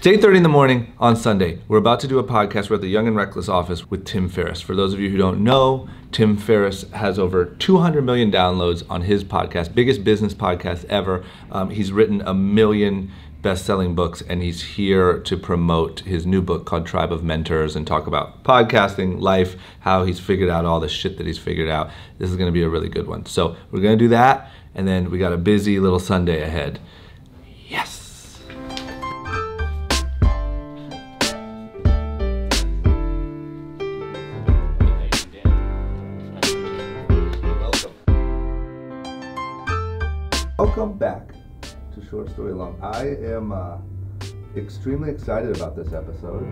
It's 8:30 in the morning on Sunday. We're about to do a podcast. We're at the Young and Reckless office with Tim Ferriss. For those of you who don't know, Tim Ferriss has over 200 million downloads on his podcast, biggest business podcast ever. Um, he's written a million best-selling books and he's here to promote his new book called Tribe of Mentors and talk about podcasting, life, how he's figured out all the shit that he's figured out. This is going to be a really good one. So, we're going to do that and then we got a busy little Sunday ahead. Welcome back to Short Story Long. I am uh, extremely excited about this episode.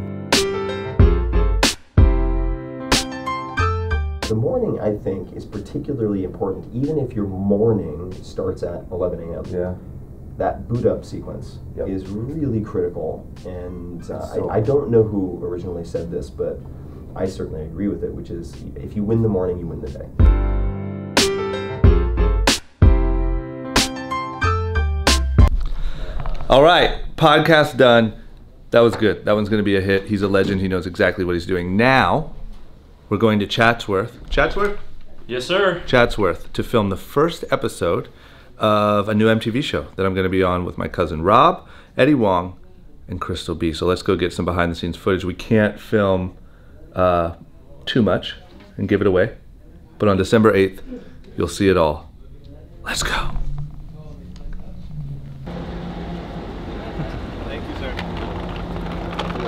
The morning, I think, is particularly important, even if your morning starts at 11 a.m. Yeah. That boot up sequence Yep. is really critical. And uh, so I, I don't know who originally said this, but I certainly agree with it, which is if you win the morning, you win the day. All right, podcast done. That was good. That one's going to be a hit. He's a legend. He knows exactly what he's doing. Now, we're going to Chatsworth. Chatsworth? Yes, sir. Chatsworth to film the first episode of a new MTV show that I'm going to be on with my cousin Rob, Eddie Wong, and Crystal B. So let's go get some behind the scenes footage. We can't film uh, too much and give it away, but on December 8th, you'll see it all. Let's go. Thank you, sir. Look at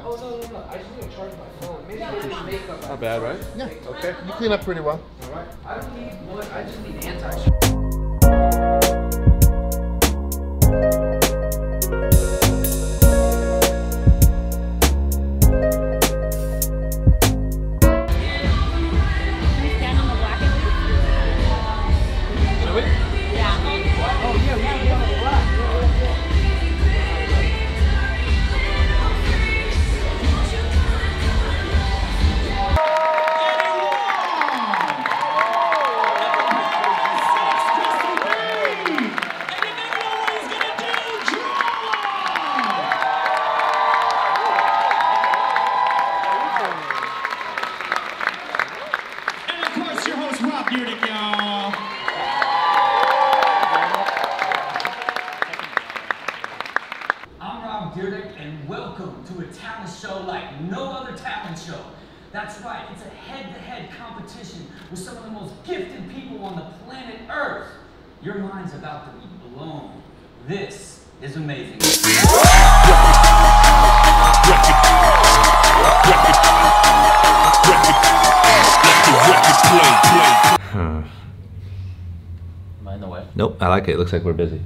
trying to get some snacks. Yeah, I'm great. How do I look? Not bad, right? Yeah. Okay. You clean up pretty well. Can Rob Dyrdek, y'all. I'm Rob Dyrdek, and welcome to a talent show like no other talent show. That's right, it's a head-to-head competition with some of the most gifted people on the planet Earth. Your mind's about to be blown. This is amazing. Nope, I like it. It looks like we're busy.